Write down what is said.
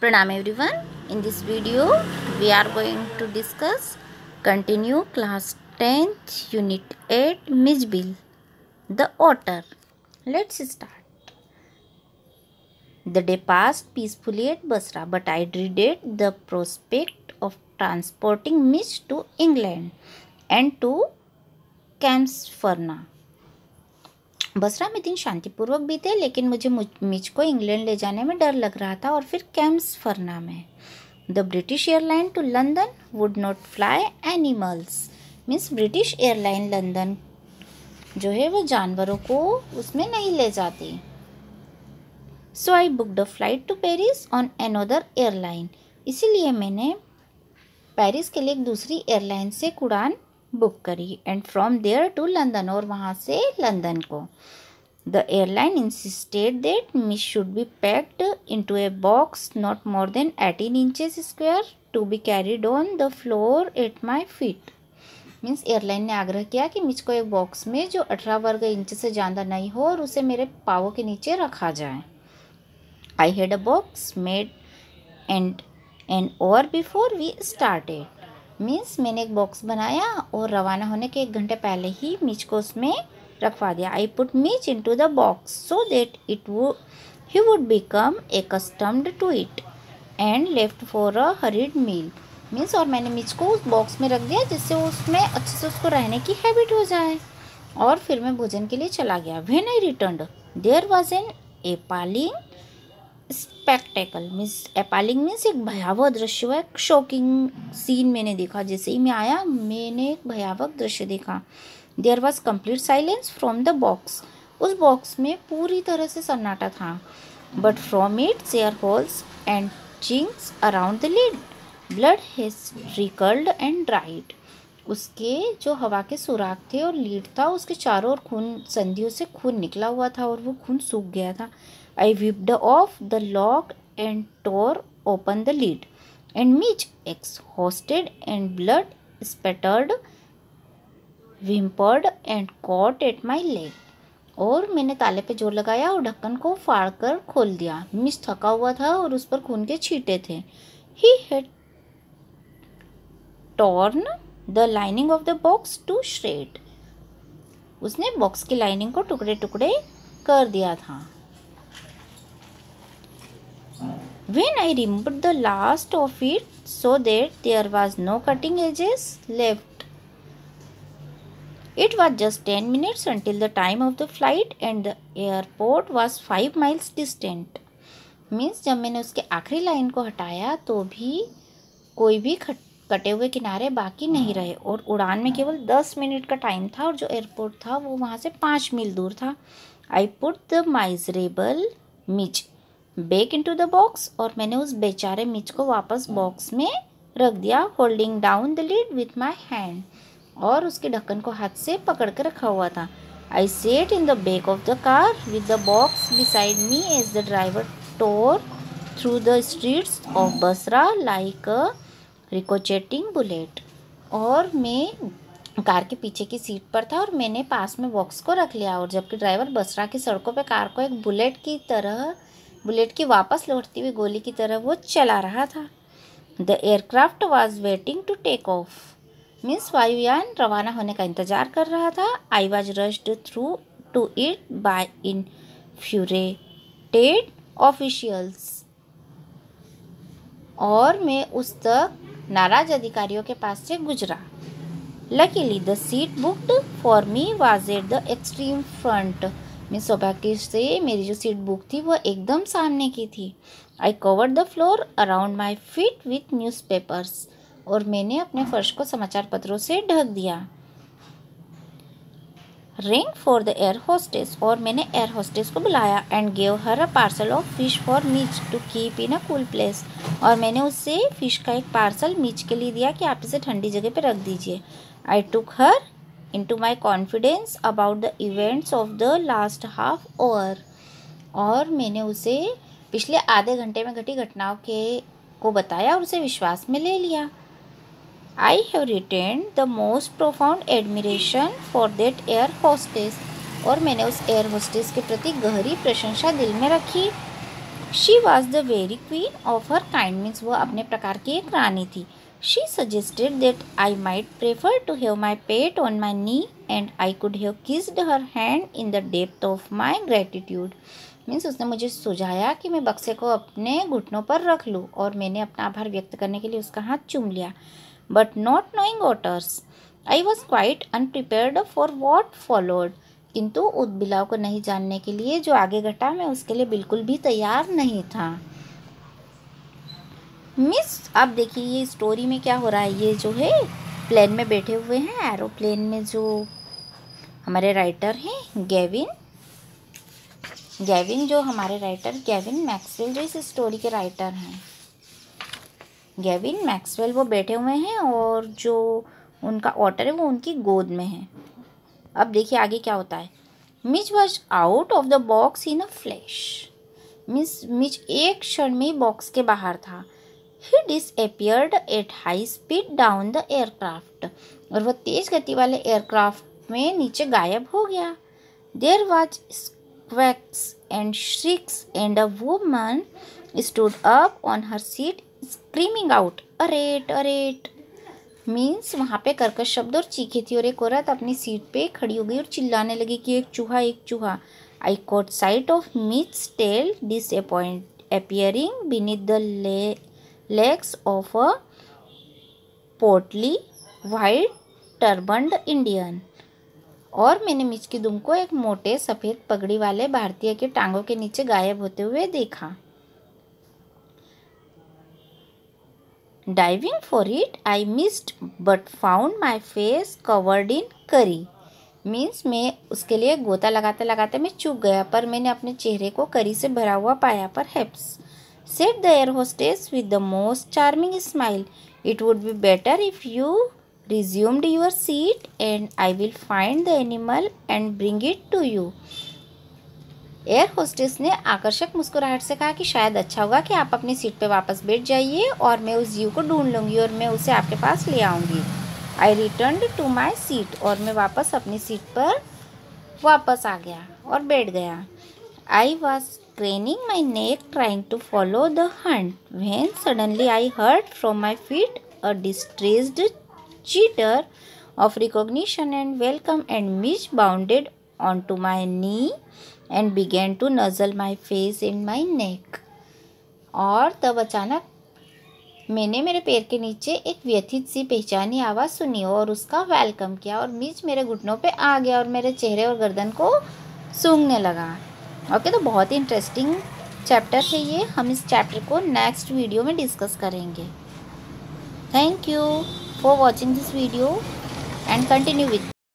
Pranam everyone. In this video, we are going to discuss continue class 10th unit 8 Mijbil the otter. Let's start. The day passed peacefully at Basra, but I dreaded the prospect of transporting Mitch to England and to Camsferna. Basra में दिन शांतिपूर्वक बीते, लेकिन मुझे Mitch को England ले जाने में डर लग रहा था और फिर कैम्स फरना में। The British airline to London would not fly animals means British airline London जो है वो जानवरों को उसमें नहीं ले जाती। So I book the flight to Paris on another airline इसीलिए मैंने पेरिस के लिए एक दूसरी एयरलाइन से उड़ान बुक करी। And from there to London और वहाँ से लंदन को। The airline insisted that Mij should be packed into a box not more than eighteen inches square to be carried on the floor at my feet means airline ने आग्रह किया कि Mitch को एक बॉक्स में जो अठारह वर्ग इंच से ज़्यादा नहीं हो और उसे मेरे पावों के नीचे रखा जाए। I had a box made and and over before we started means मैंने एक बॉक्स बनाया और रवाना होने के एक घंटे पहले ही मीच को उसमें रखवा दिया। I put Mij in to the box so that it वो he would become accustomed to it and left for a hurried meal means और मैंने मिच को उस बॉक्स में रख दिया जिससे उसमें अच्छे से उसको रहने की हैबिट हो जाए और फिर मैं भोजन के लिए चला गया। When I return there was an appalling spectacle means appalling means एक भयावह दृश्य हुआ, एक शॉकिंग सीन मैंने देखा, जैसे ही मैं आया, मैंने एक भयावह दृश्य देखा। There was complete silence from the box उस बॉक्स में पूरी तरह से सन्नाटा था। But from it air holes and chinks around the lid blood has trickled and dried उसके जो हवा के सुराख थे और लीड था, उसके चारों ओर खून, संधियों से खून निकला हुआ था और वो खून सूख गया था। I whipped off the lock and tore open the lid, and Mitch, exhausted and blood spattered, whimpered and caught at my leg. और मैंने ताले पे ज़ोर लगाया और ढक्कन को फाड़ कर खोल दिया मिस थका हुआ था और उस पर खून के छींटे थे ही had torn the lining of the box to shred उसने बॉक्स की लाइनिंग को टुकड़े टुकड़े कर दिया था when I removed the last of it so that there was no cutting edges left. It was just 10 minutes until the time of the flight and the airport was 5 miles distant. Means जब मैंने उसके आखिरी line को हटाया तो भी कोई भी कटे हुए किनारे बाकी नहीं रहे और उड़ान में केवल 10 मिनट का टाइम था और जो एयरपोर्ट था वो वहाँ से पाँच मील दूर था I put the miserable Mij back into the box और मैंने उस बेचारे मिर्च को वापस बॉक्स में रख दिया holding down the lid with my hand और उसके ढक्कन को हाथ से पकड़ के रखा हुआ था। I sat in the back of the car with the box beside me as the driver tore through the streets of Basra like ricocheting bullet और मैं कार के पीछे की सीट पर था और मैंने पास में बॉक्स को रख लिया और जबकि ड्राइवर बसरा की सड़कों पर कार को एक बुलेट की तरह बुलेट की वापस लौटती हुई गोली की तरह वो चला रहा था। The aircraft was waiting to take off means वायुयान रवाना होने का इंतज़ार कर रहा था। I was rushed through to it by infuriated officials और मैं उस तक नाराज़ अधिकारियों के पास से गुजरा। Luckily the seat booked for me was at the extreme front मैं सौभाग्य से मेरी जो सीट बुक थी वो एकदम सामने की थी। I cover the floor around my feet with newspapers और मैंने अपने फर्श को समाचार पत्रों से ढक दिया। Ring for the air hostess और मैंने एयर होस्टेस को बुलाया and gave her a parcel of fish for Mij to keep in a cool place और मैंने उससे फ़िश का एक पार्सल मीच के लिए दिया कि आप इसे ठंडी जगह पर रख दीजिए। आई टुक हर into my confidence about the events of the last half hour. और मैंने उसे पिछले आधे घंटे में घटी घटनाओं के को बताया और उसे विश्वास में ले लिया। I have retain the most profound admiration for that air hostess और मैंने उस एयर होस्टेस के प्रति गहरी प्रशंसा दिल में रखी। She was the very queen of her kind means वो अपने प्रकार की एक रानी थी। She suggested that I might prefer to have my pet on my knee and I could have kissed her hand in the depth of my gratitude means उसने मुझे सुझाया कि मैं बक्से को अपने घुटनों पर रख लूँ और मैंने अपना आभार व्यक्त करने के लिए उसका हाथ चूम लिया। But not knowing otters I was quite unprepared for what followed किंतु उस बिलाव को नहीं जानने के लिए जो आगे घटा, मैं उसके लिए बिल्कुल भी तैयार नहीं था। मिस अब देखिए ये स्टोरी में क्या हो रहा है? ये जो है प्लेन में बैठे हुए हैं एरोप्लेन में जो हमारे राइटर हैं गेविन गेविन जो हमारे राइटर गेविन मैक्सवेल जो इस स्टोरी के राइटर हैं। गेविन मैक्सवेल वो बैठे हुए हैं और जो उनका ऑटर है, वो उनकी गोद में है। अब देखिए आगे क्या होता है। Mij was out of the box in a flash miss Mij एक क्षण में बॉक्स के बाहर था। He disappeared at high speed down the aircraft और वह तेज गति वाले एयरक्राफ्ट में नीचे गायब हो गया। There was squawks and shrieks and a woman stood up on her seat screaming out a rat a rat! Means वहाँ पे कर्कश शब्द और चीखे थी और एक औरत अपनी सीट पे खड़ी हो गई और चिल्लाने लगी कि एक चूहा एक चूहा। I caught sight of Mij's tail disappoint appearing beneath the legs of a portly white turbaned Indian और मैंने मिच की दुम को एक मोटे सफ़ेद पगड़ी वाले भारतीय के टांगों के नीचे गायब होते हुए देखा। Diving for it I missed but found my face covered in curry means मैं उसके लिए गोता लगाते लगाते मैं चुप गया, पर मैंने अपने चेहरे को करी से भरा हुआ पाया पर perhaps said the air hostess with the most charming smile it would be better if you resumed your seat and I will find the animal and bring it to you. Air hostess ने आकर्षक मुस्कुराहट से कहा कि शायद अच्छा होगा कि आप अपनी सीट पर वापस बैठ जाइए और मैं उस जीव को ढूंढ लूँगी और मैं उसे आपके पास ले आऊँगी। I return to my seat और मैं वापस अपनी सीट पर वापस आ गया और बैठ गया। I was my neck trying to follow the hunt when suddenly I heard from my feet a distressed chitter of recognition and welcome and Mij bounded on to my knee and began to nuzzle my face in my neck और तब अचानक मैंने मेरे पैर के नीचे एक व्यथित सी पहचानी आवाज़ सुनी और उसका वेलकम किया और बीच मेरे घुटनों पे आ गया और मेरे चेहरे और गर्दन को सूंघने लगा। ओके तो बहुत ही इंटरेस्टिंग चैप्टर है ये। हम इस चैप्टर को नेक्स्ट वीडियो में डिस्कस करेंगे। Thank you for watching this video and continue with